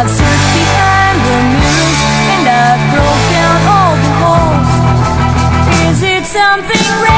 I've searched behind the mirrors and I've broke down all the walls. Is it something real?